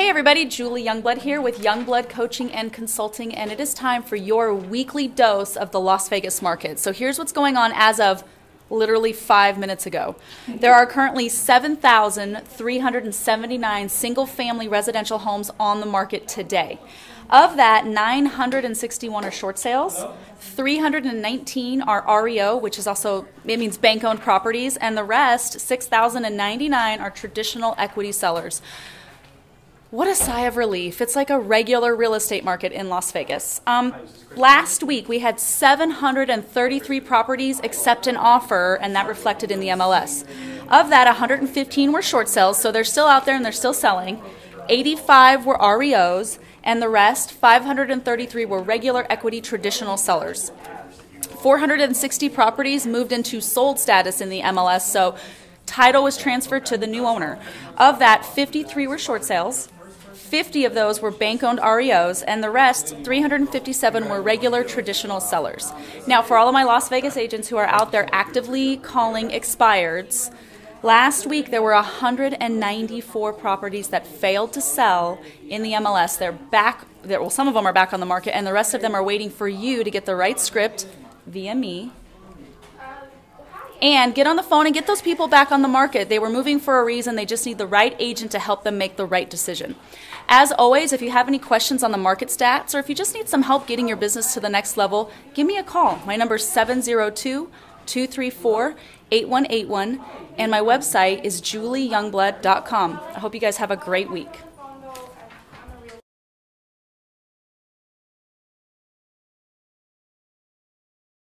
Hey everybody, Julie Youngblood here with Youngblood Coaching and Consulting, and it is time for your weekly dose of the Las Vegas market. So here's what's going on as of literally five minutes ago. There are currently 7,379 single family residential homes on the market today. Of that, 961 are short sales, 319 are REO, which is also, it means bank owned properties, and the rest, 6,099, are traditional equity sellers. What a sigh of relief. It's like a regular real estate market in Las Vegas. Um, last week, we had 733 properties accept an offer, and that reflected in the MLS. Of that, 115 were short sales, so they're still out there and they're still selling. 85 were REOs, and the rest, 533, were regular equity traditional sellers. 460 properties moved into sold status in the MLS, so title was transferred to the new owner. Of that, 53 were short sales, 50 of those were bank owned REOs, and the rest, 357, were regular traditional sellers. Now, for all of my Las Vegas agents who are out there actively calling expireds, last week there were 194 properties that failed to sell in the MLS. They're back, well, some of them are back on the market, and the rest of them are waiting for you to get the right script via me and get on the phone and get those people back on the market. They were moving for a reason. They just need the right agent to help them make the right decision. As always, if you have any questions on the market stats or if you just need some help getting your business to the next level, give me a call. My number is 702 234 8181, and my website is julieyoungblood.com. I hope you guys have a great week.